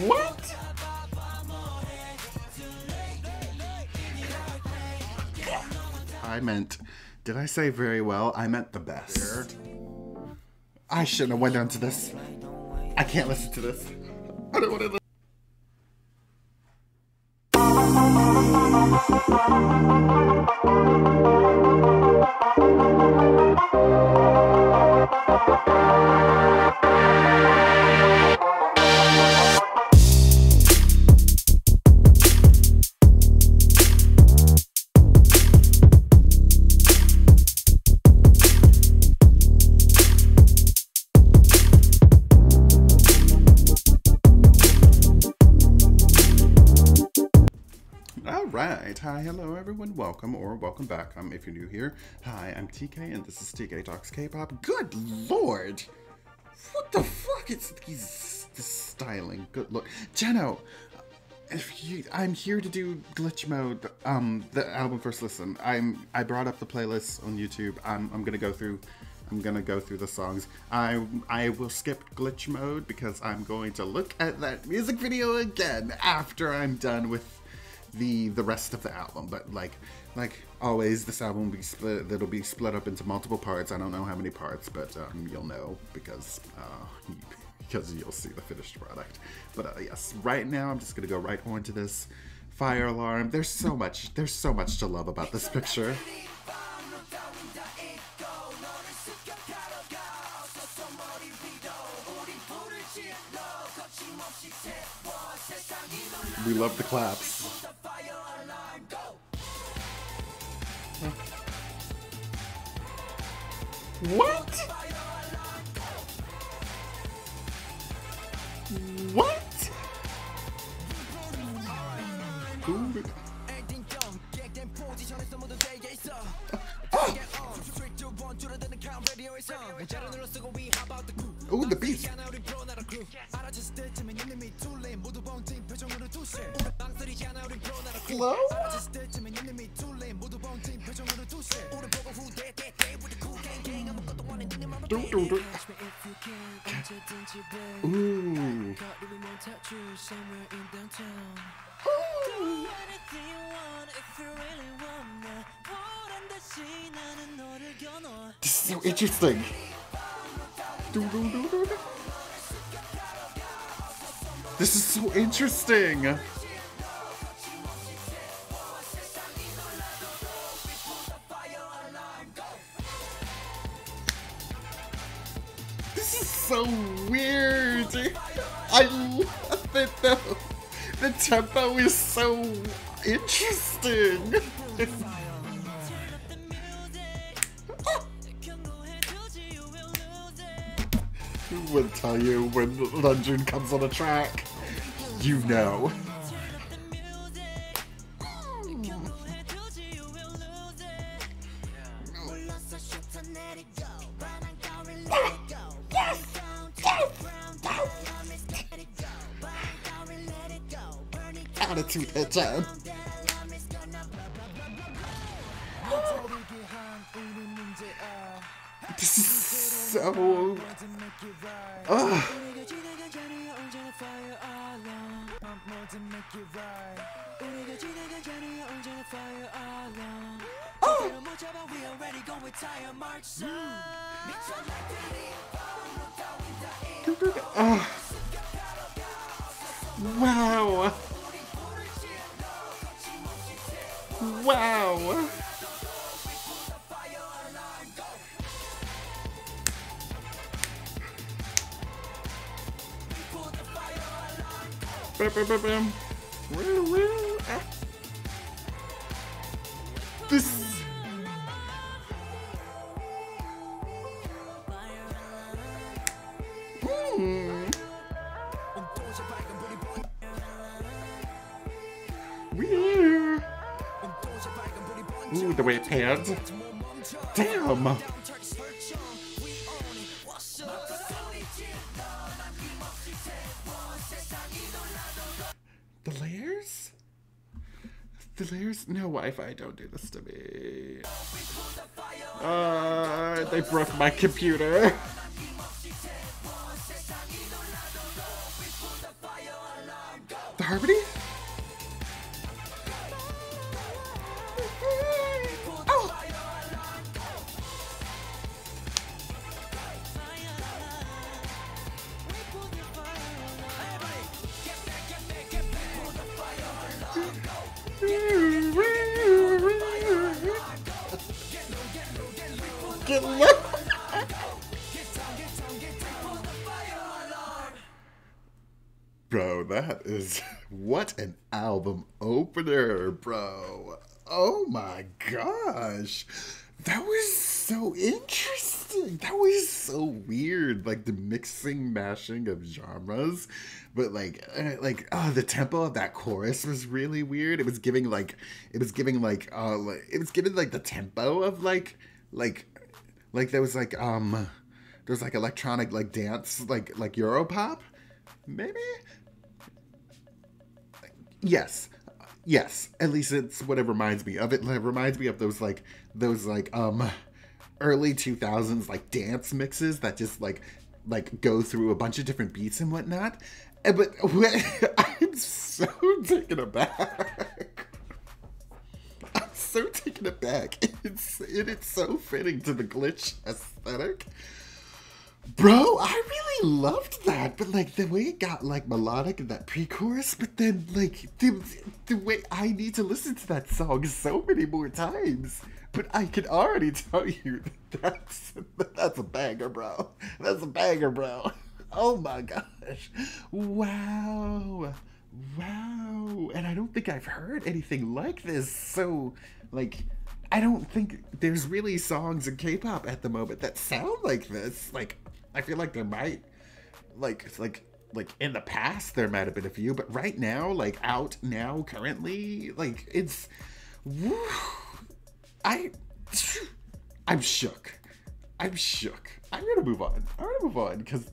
What? I meant, did I say very well? I meant the best. I shouldn't have went into this. I can't listen to this. I don't want to. All right. Hi, hello, everyone. Welcome or welcome back. Um, if you're new here, hi, I'm TK, and this is TK Talks K-pop. Good lord, what the fuck is these this styling? Good look, Jeno. If you, I'm here to do glitch mode. Um, the album first listen. I'm I brought up the playlist on YouTube. I'm I'm gonna go through. I'm gonna go through the songs. I I will skip glitch mode because I'm going to look at that music video again after I'm done with the the rest of the album but like like always this album will be split it'll be split up into multiple parts. I don't know how many parts but um, you'll know because uh, because you'll see the finished product. But uh, yes right now i'm just gonna go right on to this fire alarm. There's so much there's so much to love about this picture. We love the claps What? What? Ooh, the beat. Flow? Do, do, do. Ooh. This is so interesting. Do, do, do, do, do. This is so interesting. The tempo is so interesting. Who would tell you when Renjun comes on a track? You know. Attitude head time. This is so. Ugh. This. Hmm. Ooh, the way it pans. Damn. No Wi-Fi, don't do this to me. Uh, they broke my computer. what an album opener, bro. Oh my gosh. That was so interesting. That was so weird. Like the mixing, mashing of genres. But like uh, like oh the tempo of that chorus was really weird. It was giving like it was giving like uh like, it was giving like the tempo of like like like there was like um there was like electronic like dance like like Europop maybe yes. Yes. At least it's what it reminds me of. It, it reminds me of those like those like um early 2000s like dance mixes that just like like go through a bunch of different beats and whatnot. Eh, but i'm so taken aback. I'm so taken aback. It's it's so fitting to the glitch aesthetic Bro, I really loved that, but like the way it got like melodic in that pre-chorus, but then like the, the way I need to listen to that song so many more times. But I can already tell you that that's that's a banger, bro. That's a banger, bro. Oh my gosh. Wow. Wow. And I don't think I've heard anything like this. So like I don't think there's really songs in K-pop at the moment that sound like this. Like I feel like there might, like, like, like in the past there might have been a few, but right now, like out now, currently, like it's, woo, I, I'm shook. I'm shook. I'm gonna move on. I'm gonna move on because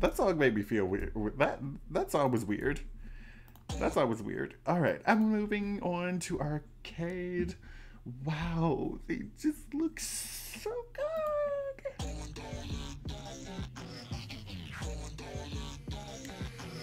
that song made me feel weird. That that song was weird. That song was weird. All right, I'm moving on to arcade. Wow, they just look so good.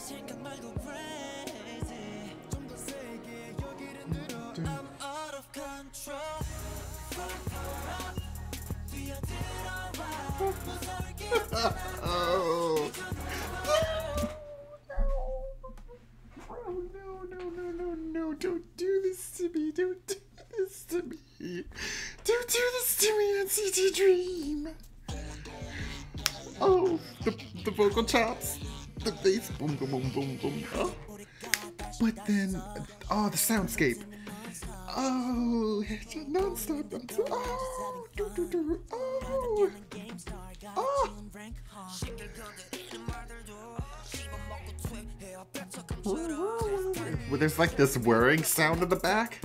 생각 말고 crazy 좀 더 세게 여기를 늘어 I'm out of control Fuck up 뛰어들어와 무서울게 Oh. Oh no, no, no, no, no. Don't do this to me. Don't do this to me. Don't do this to me, NCT Dream. Oh, the, the vocal chops. the bass, boom, boom, boom, boom, boom. Oh. But then, oh, the soundscape. Oh, it's a non-stop. Oh, do, do, do, oh, oh. Well, there's like this whirring sound in the back.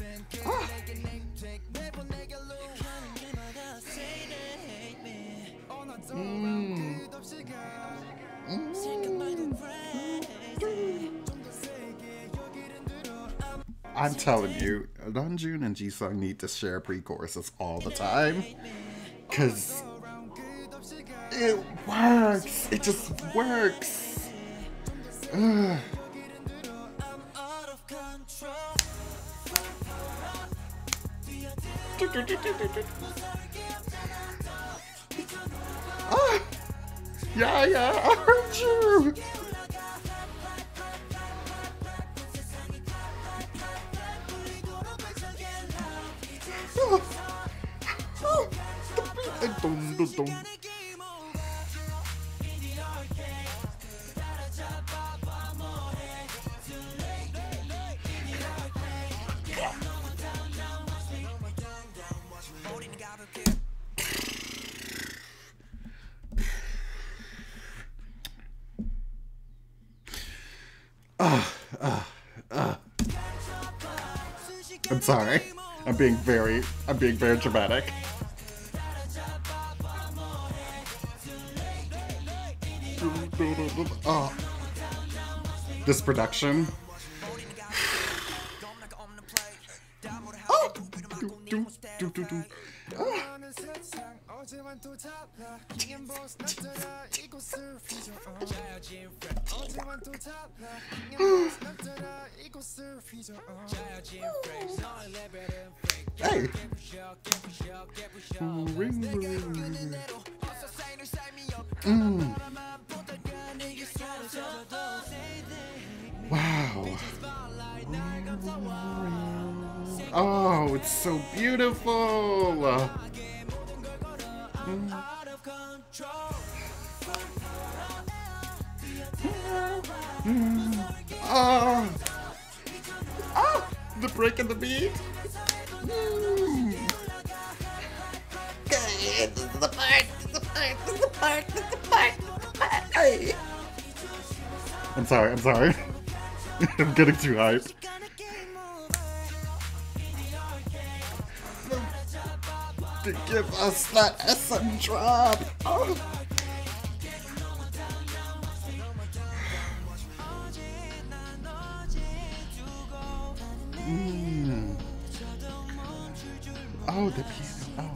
Oh. I'm telling you, Namjoon and Jisung need to share pre-choruses all the time, cause it works. It just works. Ugh. Ah! Yeah, yeah, I heard you. I'm sorry. I'm being very, I'm being very dramatic. This production. Oh. Do, do, do, do. Hey. Ring, ring, ring. Mm. Oh, it's so beautiful. Oh. Oh, the break in the beat. Mm. Okay, this is the part, this is the part, this is the part, this is the part. I'm sorry, I'm sorry. I'm getting too hyped. To give us that SM drop. Oh. Mm. Oh, the piano. Oh.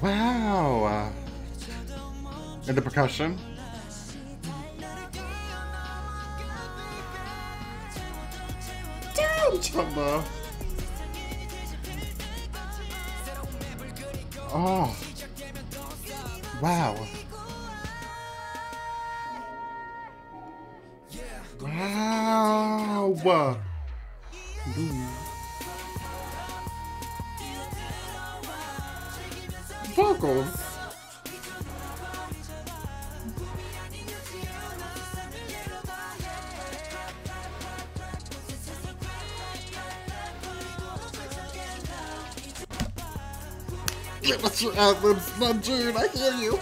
Wow. Uh, and the percussion. Oh. Wow. Wow. Vocals. Us your ad-libs, June. I hear you.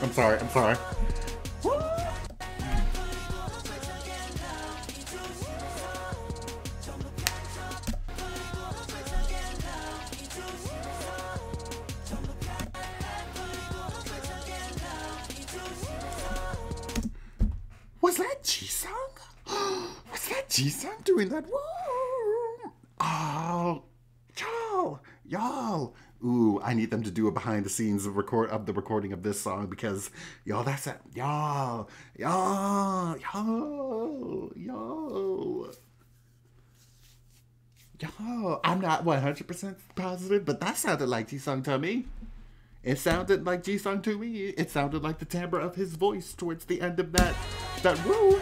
I'm sorry, I'm sorry. Jisung doing that? Woo! Oh, y'all, y'all. Ooh, I need them to do a behind the scenes of record of the recording of this song because y'all, that's it. Y'all, y'all, y'all, y'all. Y'all, I'm not 100% positive, but that sounded like Jisung to me. It sounded like Jisung to me. It sounded like the timbre of his voice towards the end of that that woo.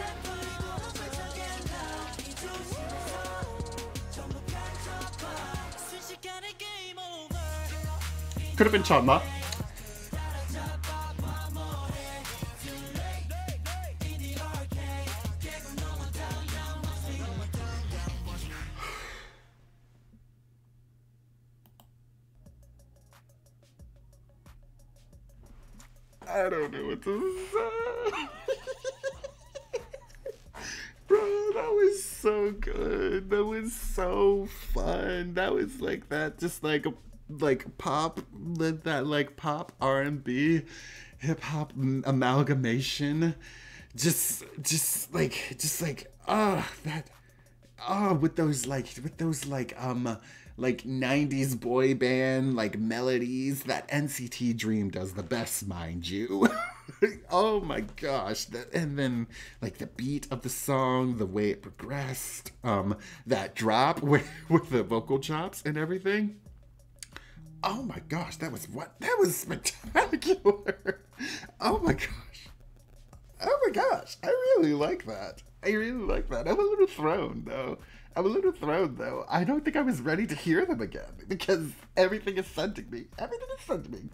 Could have been Chanma. I don't know what to say. Bro, that was so good. That was so fun. That was like that, just like like pop, that like pop R and B, hip hop amalgamation. Just, just like, just like, ah, oh, that, ah, oh, with those like, with those like, um like 90s boy band like melodies that NCT Dream does the best, mind you. oh my gosh. That, and then like the beat of the song, the way it progressed, um that drop with, with the vocal chops and everything. Oh my gosh, that was what? That was spectacular. Oh my gosh. Oh my gosh, I really like that. I really like that. I'm a little thrown though. I'm a little thrown though. I don't think I was ready to hear them again because everything is sending me. Everything is sending me.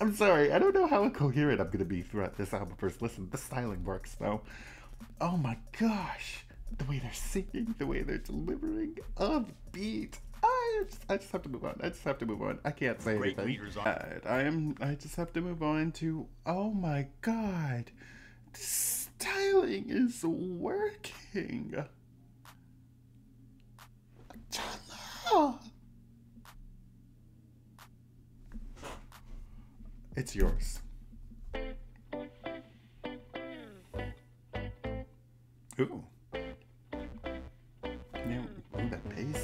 I'm sorry. I don't know how coherent I'm gonna be throughout this album first listen. The styling works though. Oh my gosh. The way they're singing, the way they're delivering, oh the beat. I just, I just have to move on. I just have to move on. I can't say Great anything. I am. I just have to move on to. Oh my god, this styling is working. It's yours. Ooh. You move that pace?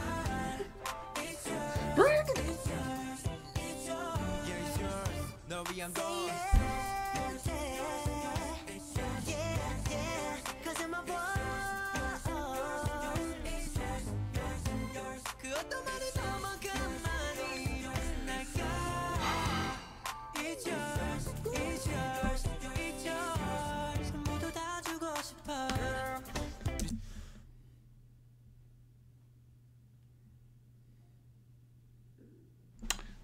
I'm gone.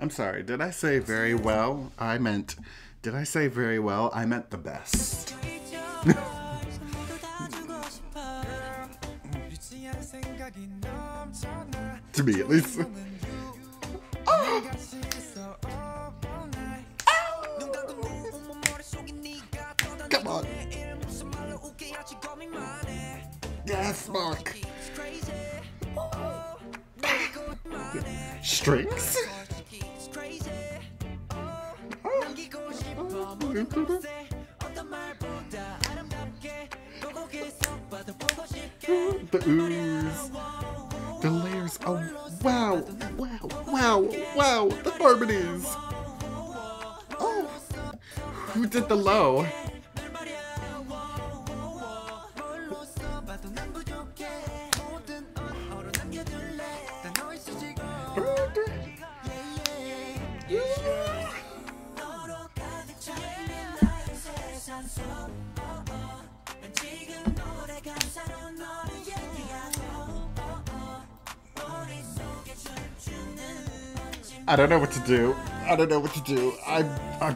I'm sorry, did I say very well? I meant, did I say very well? I meant the best. to me, at least. Oh! Come on. Yes, Mark. Strings? Mm-hmm. The ooze. The layers. Oh, wow. Wow. Wow. Wow. The harmonies. Oh. Who did the low? I don't know what to do. I don't know what to do. I'm, I'm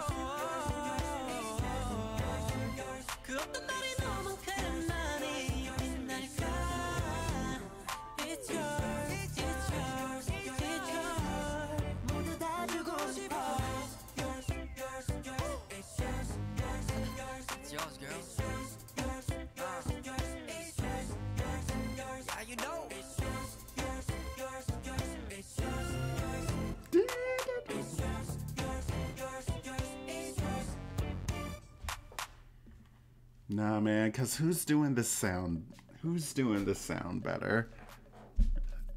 Nah, man, because who's doing the sound? Who's doing the sound better?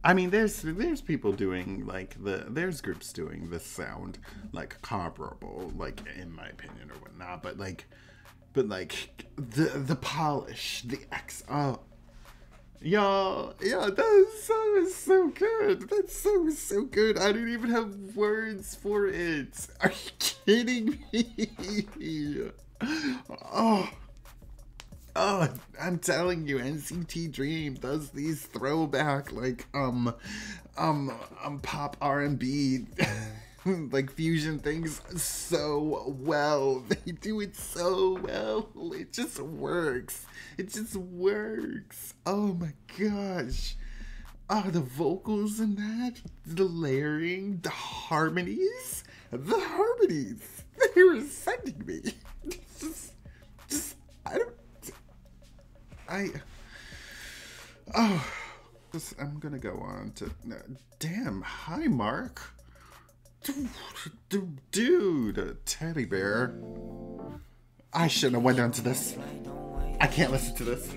I mean, there's there's people doing like the there's groups doing the sound like comparable, like in my opinion or whatnot. But like, but like the the polish, the X. Oh, y'all, yeah, that song is so good. That song is so good. I didn't even have words for it. Are you kidding me? Oh. Oh, I'm telling you, NCT Dream does these throwback like um um um pop R and B like fusion things so well. They do it so well. It just works. It just works. Oh my gosh. Oh, the vocals in that, the layering, the harmonies, the harmonies. They were sending me. Just, just I don't. I. Oh, this, I'm gonna go on to. Damn, hi, Mark. Dude, teddy bear. I shouldn't have went on to this. I can't listen to this.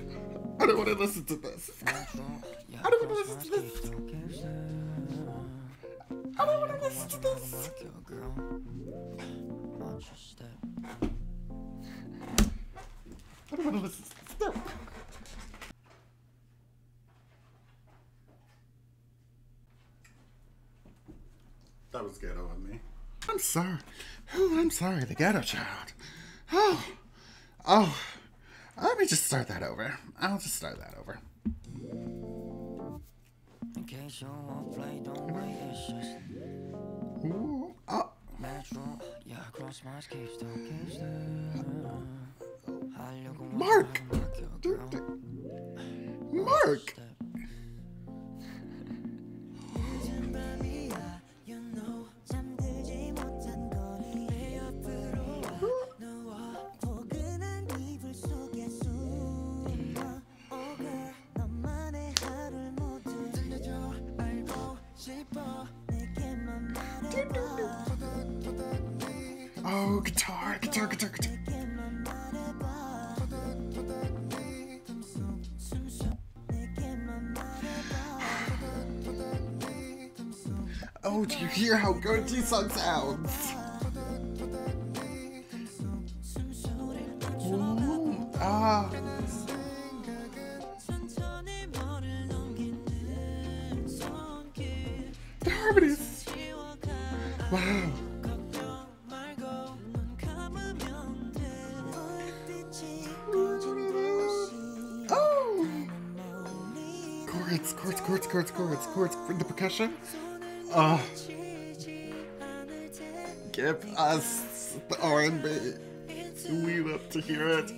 I don't want to listen to this. I don't want to listen to this. I don't want to listen to this. I don't want to listen to this. No. That was ghetto of me. I'm sorry. Oh, I'm sorry, the ghetto child. Oh, oh. Let me just start that over. I'll just start that over. Okay, so I'll play don't wait, it's just Ooh, oh. Natural, yeah, cross my skates, don't kiss Mark! Mark! Oh, guitar, guitar, guitar, guitar. Oh, do you hear how Goji song sounds? Tasche. Oh. Give us the R&B. We love to hear it.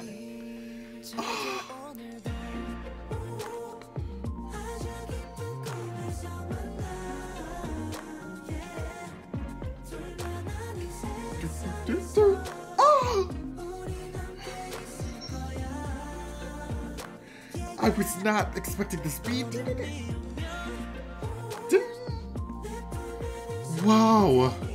I was not expecting this beat. Wow.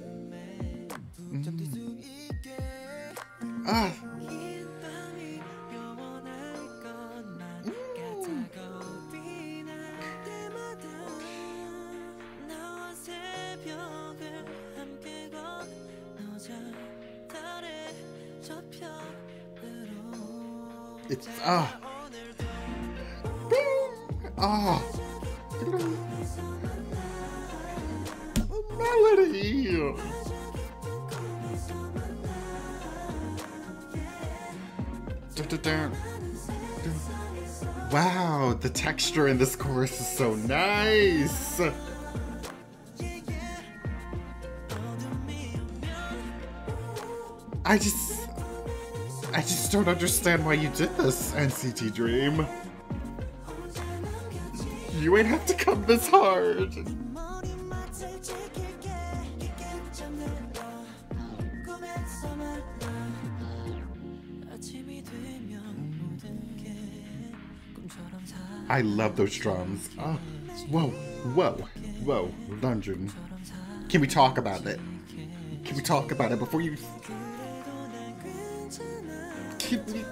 음에 푹 잠들 수 있게 Ah. 긴 밤이 영원할 것만 같아고 빛날 때마다 나와 새벽을 함께 건너자 달의 저편으로 It's ah. Texture in this chorus is so nice. I just, I just don't understand why you did this, NCT Dream. You ain't have to come this hard. I love those drums. Oh, whoa, whoa, whoa, Renjun. Can we talk about it? Can we talk about it before you... Can we...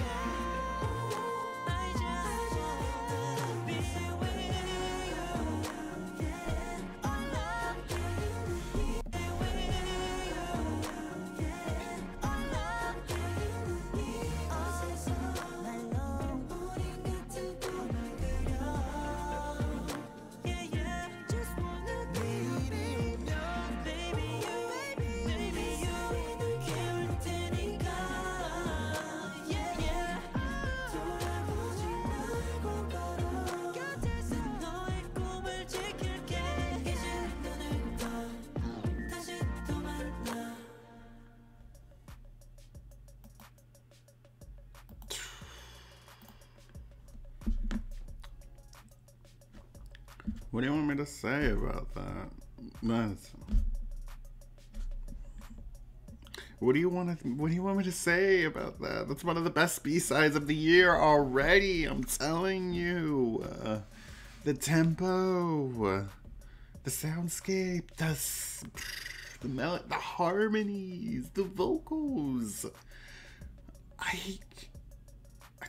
What do you want me to say about that? That's- What do you want to? What do you want me to say about that? That's one of the best B sides of the year already. I'm telling you, uh, the tempo, the soundscape, the the mel- the harmonies, the vocals. I, I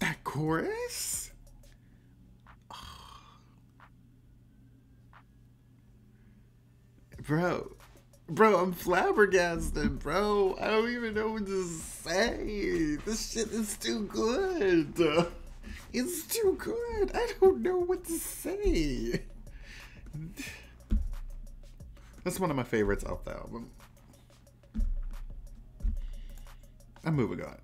that chorus. Bro, bro, I'm flabbergasted, bro. I don't even know what to say. This shit is too good. It's too good. I don't know what to say. That's one of my favorites off the album. I'm moving on.